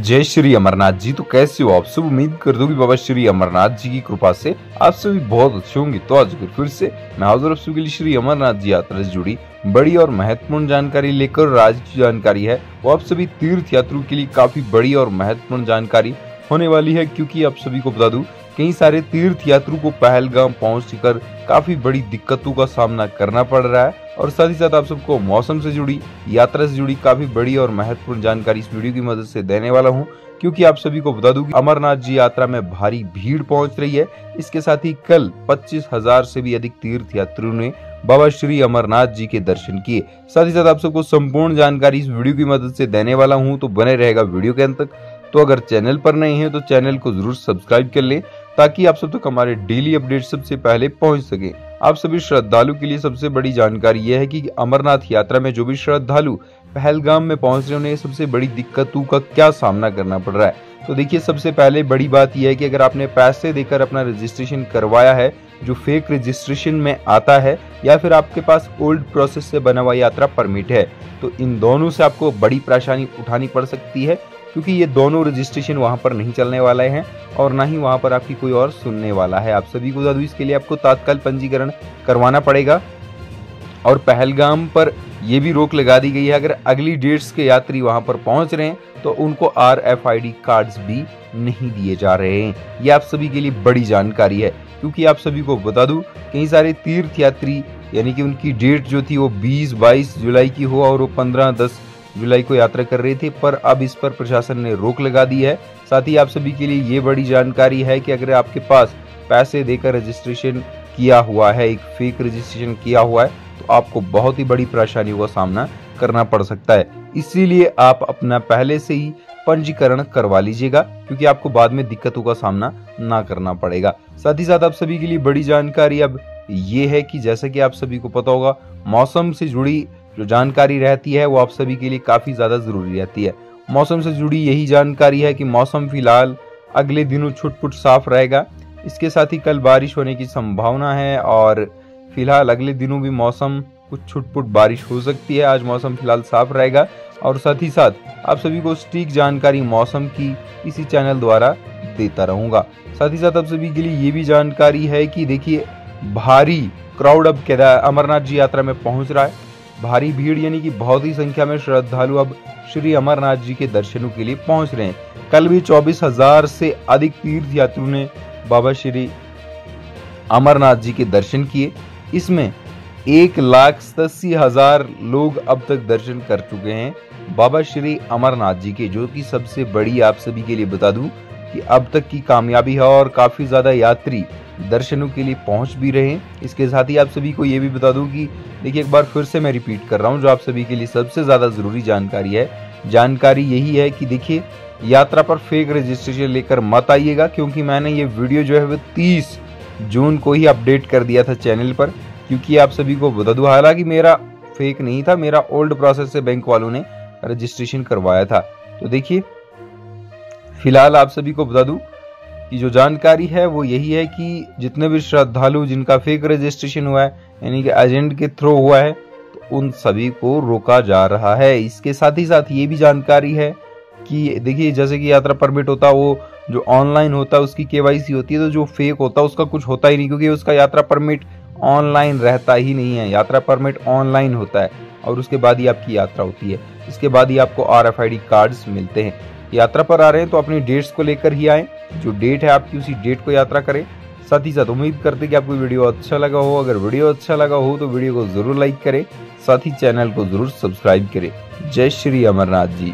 जय श्री अमरनाथ जी। तो कैसे हो आप? सब उम्मीद कर दो बाबा श्री अमरनाथ जी की कृपा से। आप सभी बहुत अच्छे होंगे। तो आज फिर से मैं हाजिर आप लिए श्री अमरनाथ जी यात्रा से जुड़ी बड़ी और महत्वपूर्ण जानकारी लेकर। राज की जानकारी है, वो आप सभी तीर्थ यात्रियों के लिए काफ़ी बड़ी और महत्वपूर्ण जानकारी होने वाली है। क्योंकि आप सभी को बता दूँ कई सारे तीर्थ यात्रियों को पहलगाम पहुँच कर काफ़ी बड़ी दिक्कतों का सामना करना पड़ रहा है। और साथ ही साथ आप सबको मौसम से जुड़ी, यात्रा से जुड़ी काफ़ी बड़ी और महत्वपूर्ण जानकारी इस वीडियो की मदद से देने वाला हूँ। क्योंकि आप सभी को बता दूँ कि अमरनाथ जी यात्रा में भारी भीड़ पहुँच रही है। इसके साथ ही कल पच्चीस हज़ार से भी अधिक तीर्थ यात्रियों ने बाबा श्री अमरनाथ जी के दर्शन किए। साथ ही साथ आप सबको संपूर्ण जानकारी इस वीडियो की मदद से देने वाला हूँ। तो बने रहेगा वीडियो के अंत तक। तो अगर चैनल पर नए हैं तो चैनल को ज़रूर सब्सक्राइब कर लें, ताकि आप सब तक हमारे डेली अपडेट सबसे पहले पहुँच सके। आप सभी श्रद्धालु के लिए सबसे बड़ी जानकारी यह है कि अमरनाथ यात्रा में जो भी श्रद्धालु पहलगाम में पहुँच रहे उन्हें सबसे बड़ी दिक्कतों का क्या सामना करना पड़ रहा है? तो देखिए, सबसे पहले बड़ी बात यह है कि अगर आपने पैसे देकर अपना रजिस्ट्रेशन करवाया है, जो फेक रजिस्ट्रेशन में आता है, या फिर आपके पास ओल्ड प्रोसेस से बना हुआ यात्रा परमिट है तो इन दोनों से आपको बड़ी परेशानी उठानी पड़ सकती है। क्योंकि ये दोनों रजिस्ट्रेशन वहाँ पर नहीं चलने वाले हैं और ना ही वहाँ पर आपकी कोई और सुनने वाला है। आप सभी को बता इसके लिए आपको तात्काल पंजीकरण करवाना पड़ेगा। और पहलगाम पर यह भी रोक लगा दी गई है, अगर अगली डेट्स के यात्री वहाँ पर पहुँच रहे हैं तो उनको R F I D card भी नहीं दिए जा रहे हैं। ये आप सभी के लिए बड़ी जानकारी है, क्योंकि आप सभी को बता दूँ, कई सारे तीर्थ यात्री, यानी कि उनकी डेट जो थी वो 20-22 जुलाई की हो और वो 15-10 जुलाई को यात्रा कर रहे थे, पर अब इस पर प्रशासन ने रोक लगा दी है। साथ ही आप सभी के लिए ये बड़ी जानकारी है कि अगर आपके पास पैसे देकर रजिस्ट्रेशन किया हुआ है, एक फेक रजिस्ट्रेशन किया हुआ है तो आपको बहुत ही बड़ी परेशानियों का सामना करना पड़ सकता है। इसीलिए आप अपना पहले से ही पंजीकरण करवा लीजिएगा, क्योंकि आपको बाद में दिक्कतों का सामना ना करना पड़ेगा। साथ ही साथ आप सभी के लिए बड़ी जानकारी अब ये है कि जैसा कि आप सभी को पता होगा, मौसम से जुड़ी जो जानकारी रहती है वो आप सभी के लिए काफ़ी ज़्यादा ज़रूरी रहती है। मौसम से जुड़ी यही जानकारी है कि मौसम फ़िलहाल अगले दिनों छुटपुट साफ़ रहेगा। इसके साथ ही कल बारिश होने की संभावना है और फ़िलहाल अगले दिनों भी मौसम कुछ छुटपुट बारिश हो सकती है। आज मौसम फ़िलहाल साफ़ रहेगा और साथ ही साथ आप सभी को स्टीक जानकारी मौसम की इसी चैनल द्वारा देता रहूँगा। साथ ही साथ आप सभी के लिए ये भी जानकारी है कि देखिए, भारी क्राउड अब केदार अमरनाथ जी यात्रा में पहुँच रहा है। भारी भीड़ यानी कि बहुत ही संख्या में श्रद्धालु अब श्री अमरनाथ जी के दर्शनों के लिए पहुँच रहे हैं। कल भी चौबीस हज़ार से अधिक तीर्थ यात्रियों ने बाबा श्री अमरनाथ जी के दर्शन किए। इसमें एक लाख सतासी हज़ार लोग अब तक दर्शन कर चुके हैं बाबा श्री अमरनाथ जी के, जो कि सबसे बड़ी आप सभी के लिए बता दूँ कि अब तक की कामयाबी है और काफ़ी ज़्यादा यात्री दर्शनों के लिए पहुँच भी रहे इसके साथ ही आप सभी को ये भी बता दूँ कि देखिए, एक बार फिर से मैं रिपीट कर रहा हूँ, जो आप सभी के लिए सबसे ज़्यादा ज़रूरी जानकारी है। जानकारी यही है कि देखिए, यात्रा पर फेक रजिस्ट्रेशन लेकर मत आइएगा, क्योंकि मैंने ये वीडियो जो है वो तीस जून को ही अपडेट कर दिया था चैनल पर, क्योंकि आप सभी को बता दूँ, हालाँकि मेरा फेक नहीं था, मेरा ओल्ड प्रोसेस से बैंक वालों ने रजिस्ट्रेशन करवाया था। तो देखिए, फ़िलहाल आप सभी को बता दूँ कि जो जानकारी है वो यही है कि जितने भी श्रद्धालु जिनका फेक रजिस्ट्रेशन हुआ है, यानी कि एजेंट के थ्रू हुआ है तो उन सभी को रोका जा रहा है। इसके साथ ही साथ ये भी जानकारी है कि देखिए, जैसे कि यात्रा परमिट होता है वो जो ऑनलाइन होता है उसकी केवाईसी होती है तो जो फेक होता है उसका कुछ होता ही नहीं, क्योंकि उसका यात्रा परमिट ऑनलाइन रहता ही नहीं है। यात्रा परमिट ऑनलाइन होता है और उसके बाद ही आपकी यात्रा होती है। इसके बाद ही आपको R F I D card मिलते हैं। यात्रा पर आ रहे हैं तो अपनी डेट्स को लेकर ही आए। जो डेट है, आपकी उसी डेट को यात्रा करें। साथ ही साथ उम्मीद करते कि आपको वीडियो अच्छा लगा हो। अगर वीडियो अच्छा लगा हो तो वीडियो को ज़रूर लाइक करें। साथ ही चैनल को ज़रूर सब्सक्राइब करें। जय श्री अमरनाथ जी।